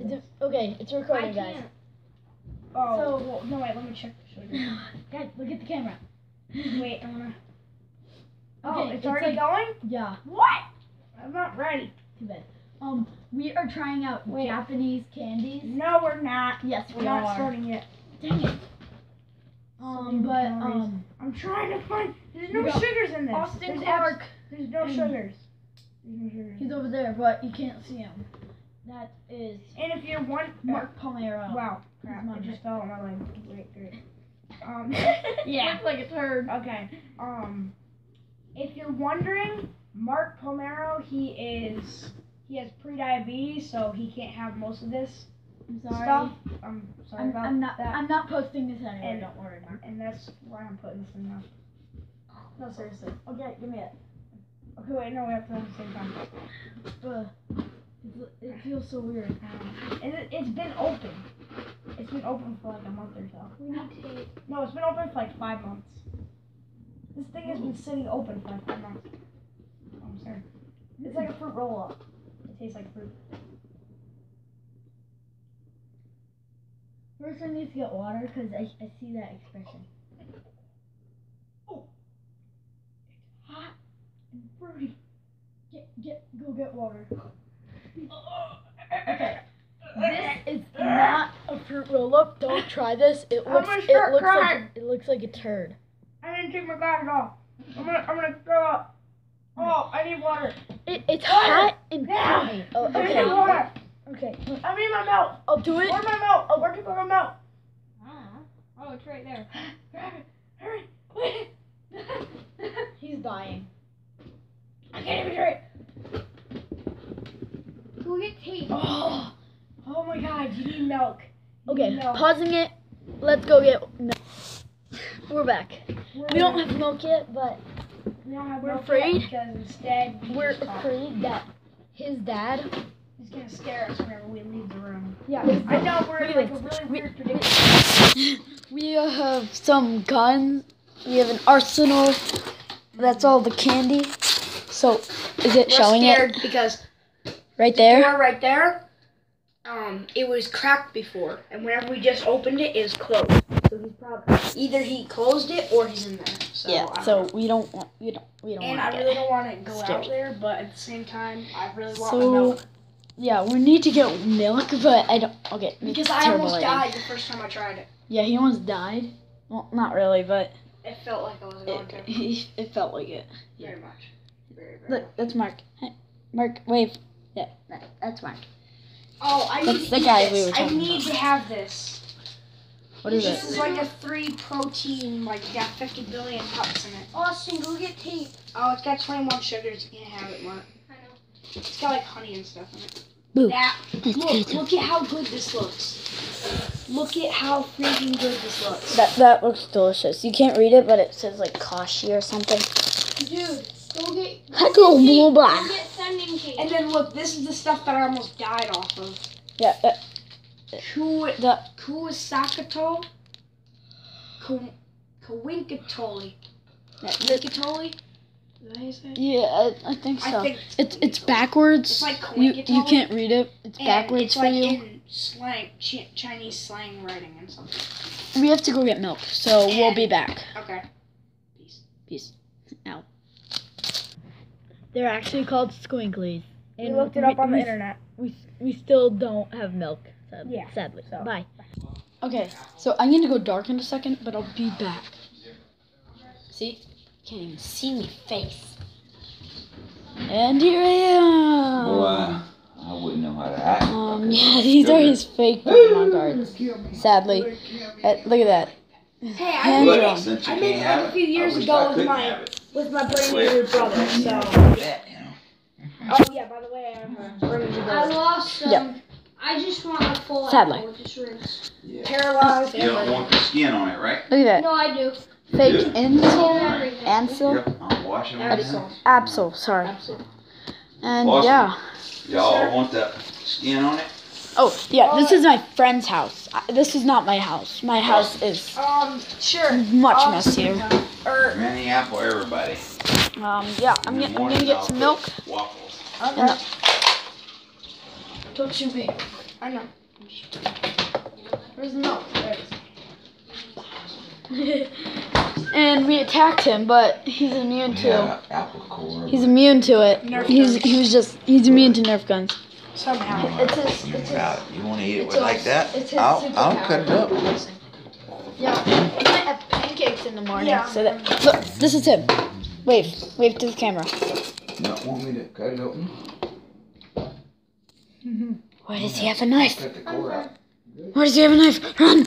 It's a, okay, it's I recording, guys. Oh, So- well, no, wait, let me check. Guys, look at the camera. wait, I'm gonna. Oh, Okay, it's, it's already like- going? Yeah, What? I'm not ready. too bad. Um, we are trying out Wait. Japanese candies. No, we're not. Yes, We're we not are. starting yet. Dang it. Um, but calories. um, I'm trying to find. There's no sugars in this. Austin there's Clark, abs- there's no sugars. There's no sugars. he's over there, but you can't see him. That is And if you're one. Mark Palmero. Wow. Crap. my It just fell on my leg. Great, great. Um. yeah. Looks like a turd. Okay. Um, if you're wondering, Mark Palmero, he is he has pre-diabetes, so he can't have most of this I'm sorry. stuff. I'm sorry I'm, about I'm not. that. I'm not posting this anyway. And- don't worry, Mark. and that's why I'm putting this in now. No, seriously. Okay, give me it. Okay, wait, no, we have to at the same time. Ugh. It feels so weird. Um, and it, it's been open. It's been open for like a month or so. We need tape. No, it's been open for like five months. This thing has been sitting open for like five months. Oh, I'm sorry. It's like a fruit roll up. It tastes like fruit. First, I need to get water because I, I see that expression. Oh! It's hot and fruity. Get get go get water. Okay. This is not a fruit roll up. Don't try this. It looks it looks like crying. a, it looks like a turd. I didn't take my glasses off. I'm gonna, I'm gonna throw up. Oh, I need water. It, it's Water. hot and Yeah. fruity. Oh, I need okay. water. Okay. I need my milk. I'll do it. Where's my milk? Oh, where to put my milk? Ah. Oh, it's right there. Hurry, hurry, wait. He's dying. I can't even drink. Go get tape. Oh, oh my God! You need milk. You Okay, need milk. pausing it. Let's go get milk. We're back. We're, We don't have milk yet, but we are afraid. because instead we we're afraid that his dad. is gonna scare us whenever we leave the room. Yeah. I know we're in like a really We- weird predicament. We uh, have some guns. We have an arsenal. That's all the candy. So, is it We're showing scared it because right there? door right there, um, it was cracked before, and whenever we just opened it, it was closed. So he's probably either he closed it or he's in there. So, Yeah. So know. we don't want. We don't. We don't and I really don't want to go scared. out there, but at the same time, I really want So milk yeah, we need to get milk, but I don't. Okay. because I almost lighting. died the first time I tried it. Yeah, he almost died. Well, not really, but It felt like I was going it, to. it, felt like it. Very much. Very, very. Look, that's Mark. Hey, Mark, wave. Yeah, that, that's mine. Oh, I That's need the to eat guy we this. were I need about. to have this. What is this This is like a three protein, like it's got 50 billion cups in it. Austin, go get tape. Oh, it's got 21 sugars. You can't have it, Mark. I know. It's got like honey and stuff in it. Boo. That look, look at how good this looks. Look at how freaking good this looks. That that looks delicious. You can't read it, but it says like kashi or something. Dude, go get. Hello, Go blah. get sending tape. And then look, this is the stuff that I almost died off of. Yeah, uh, Ku the Kuasakato. Ku Kawinkatoli. yeah, the- Winkatoli? Is that how you say it? yeah I, I think so. I think it's it's backwards. It's like you you can't read it. It's And backwards it's for like you. in slang, Chi- Chinese slang writing and something. We have to go get milk, so we'll be back. Okay. Peace. Peace. Out. They're actually called squinklies. We looked it up on the internet. We, we still don't have milk, sadly. Yeah, sadly. so- Bye. Okay, so I'm gonna go dark in a second, but I'll be back. See? Can't even see me face. And here I am. Boy, I wouldn't know how to act. Um, yeah, these are his fake Pokemon cards. Sadly. Uh, look at that. Hey, I made, drawn. it, Since you I made can't it a few years ago I with couldn't my have it. With my brain Wait, injured brother. So. know, that, you know. Oh yeah. By the way, I have a brain injured I lost some. Yeah. I just want a full Sadly. apple with just rinse. Yeah. Paralyzed. You don't want the skin on it, right? Look at that. No, I do. Fake Yeah. Insel. Everything. Ansel. Yep, I'll wash them. Absol. Absol, sorry. Absol. And Awesome. yeah. Y'all want the skin on it? Oh, yeah, this is my friend's house. I- This is not my house. My house is Um. Sure. much Um, messier. Or. Many apple, everybody. Um, yeah, I'm, In the gonna, I'm gonna get some milk. Waffles. Okay. Don't shoot me. I know. Where's the milk? and we attacked him, but he's immune to. Yeah, apple core. He's immune to it. Nerf He's guns. he was just he's immune to Nerf guns. Somehow. It's his. You It's his. You want to eat it with like that? I'll, I'll cut it up. Yeah, he might have pancakes in the morning. Yeah. So that look, this is him. Wave, wave to the camera. Not want me to cut it open? Why does he have a knife? Cut the core out. Why does he have a knife? Run!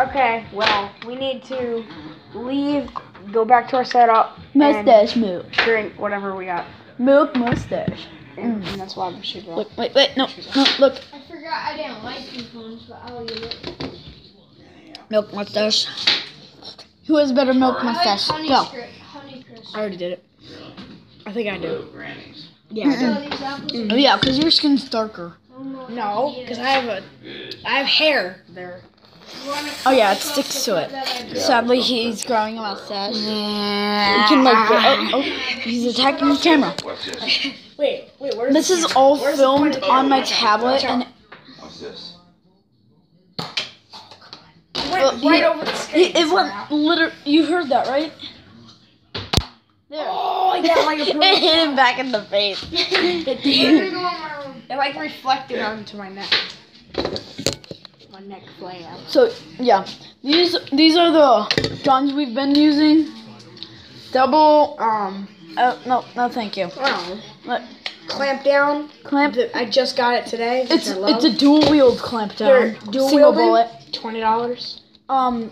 Okay, well, we need to leave, go back to our setup, Mustache milk. drink whatever we got. Milk mustache. And, and that's why we should go. Look, wait, wait, no, no, look. I forgot I didn't like these ones, but I'll eat it. Milk mustache. Who has better milk mustache? honey Go. Honey. I already did it. I think I do. Yeah, I did. So these apples are- Oh yeah, because your skin's darker. I don't know if I No, because. I have a, I have hair there. Oh, yeah, it sticks to it. that Yeah. Sadly, he's growing a mustache. You can like, go- oh, oh, he's attacking the camera. What's? Wait, wait, where's This the is all filmed on my tablet, watch out. and It Well, went right he- over the it, it went literally. You heard that, right? There. Oh, I got like a it hit him back in the face. It did. me go on my room. It like reflected onto my neck. My neck flare. So yeah, these these are the guns we've been using. Double. Um, Uh, no, no, thank you. oh, clamp down. Clamp. I just got it today. It's it's a dual wield clamp They're down. dual Single wielding? bullet. Twenty dollars. Um,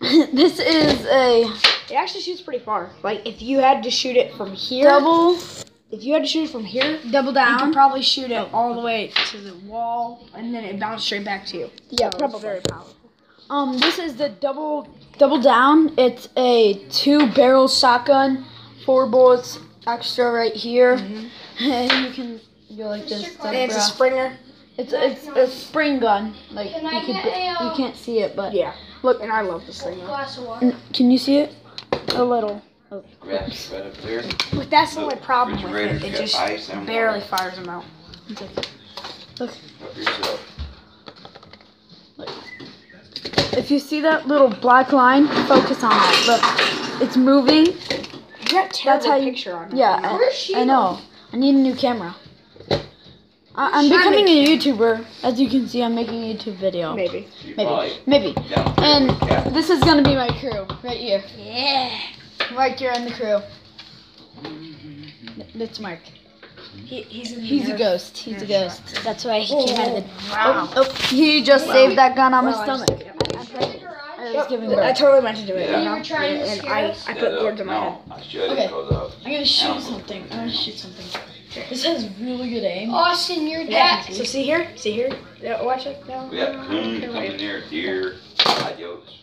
this is a It actually shoots pretty far. Like if you had to shoot it from here, double if you had to shoot it from here, double down. you could probably shoot it all the way to the wall, and then it bounced straight back to you. Yeah, So probably. very powerful. Um, this is the double double down. It's a two barrel shotgun, four bullets extra right here, and you can go like this. Mr. And it's a. Springer. It's a, it's a spring gun. Like Can you I could get you uh, can't see it, but Yeah. Look. and I love this thing. Glass of water. Can you see it? A little. Oh, it right up there. But that's the only problem with it. It just barely water. fires them out. Help yourself. If you see that little black line, focus on it. Look, it's moving. You got That's terrible how you- picture on it. Yeah, I, I know. I need a new camera. I, I'm becoming a YouTuber. As you can see, I'm making a YouTube video. Maybe. You Maybe. Maybe. down And with this is gonna be my crew right here. Yeah. Right here in the crew. Th- That's Mark. He, he's in He's a ghost. He's a ghost. That's why he came out of the. Oh, oh, wow. Oh, oh, he just saved that gun on my Well, I stomach. just- I was Yep, I totally meant to do it. Yeah. You? You were trying to and scare I, us? I put Stand up. words in my head. I should Okay. it because of I'm gonna shoot something. I'm gonna shoot something. This has really good aim. Austin, you're Yeah. dead. So see here, see here. Yeah, watch it. No, we got no, coon okay, coming wait. near deer, coyotes.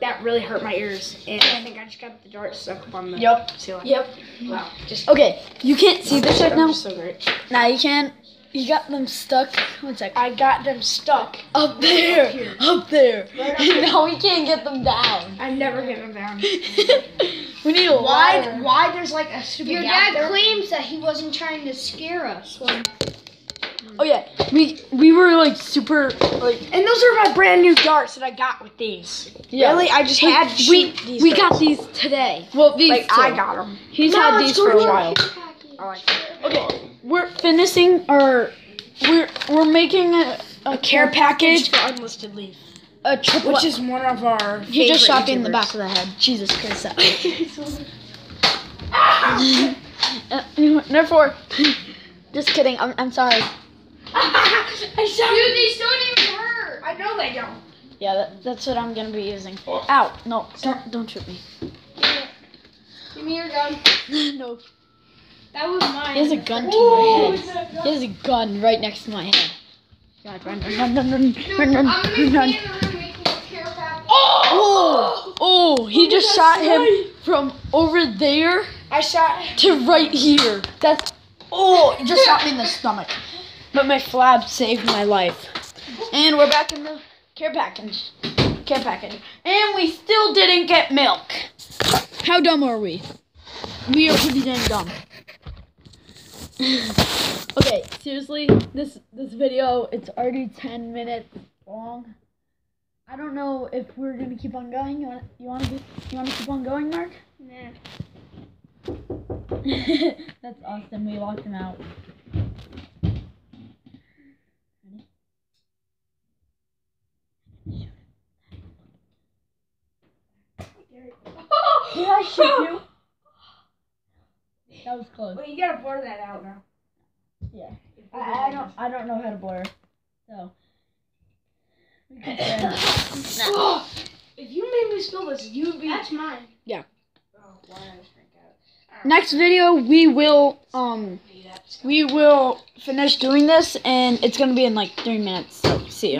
That really hurt my ears, and I think I just got the dart stuck up on the Yep. ceiling. Yep. Wow. Just Okay, you can't see this right now. was so great. Now you can. You got them stuck. One sec. I got them stuck. Up there. here. Up there. Right up And here. now we can't get them down. I never get them down. we need a Why? ladder. Why there's like a stupid Your gap dad there? claims that he wasn't trying to scare us. When Oh yeah, we we were like super like And those are my brand new darts that I got with these. yeah. Really, I just We- had to we these. we darts. got these today. Well, these like two. I got them. He's Come had let's these for a while. I like that. Okay, we're finishing our we're we're making a, a, Care package for unlisted leaf, a triple. which is one of our. he just favorite shot me in the back of the head. Jesus Christ. uh, therefore, just kidding. I'm I'm sorry. I shot Dude, they still didn't even hurt. I know they don't. Yeah, that, that's what I'm gonna be using. Oh. Ow! No, don't don't shoot me. Give me your gun. no. That was mine. He has a gun to my head. He has a gun right next to my head. God, run, run, run, run, Dude, run, run, I'm gonna run, be run. Oh! Oh! He oh just shot him from over there I shot. to right here. That's. Oh! He just shot me in the stomach. But my flab saved my life. And we're back in the care package. Care package. And we still didn't get milk. How dumb are we? We are pretty dang dumb. okay, seriously. this this video it's already ten minutes long. I don't know if we're gonna keep on going. You want you want to you want to keep on going, Mark? Nah. That's Austin. We locked him out. Did I shoot you? That was close. Well, you gotta blur that out now. Yeah. I, I don't I don't know how to blur. So If you made me spill this, you would be. That's mine. Yeah. Oh, why did I just drink out? next video we will um we will finish doing this and it's gonna be in like three minutes. So see you.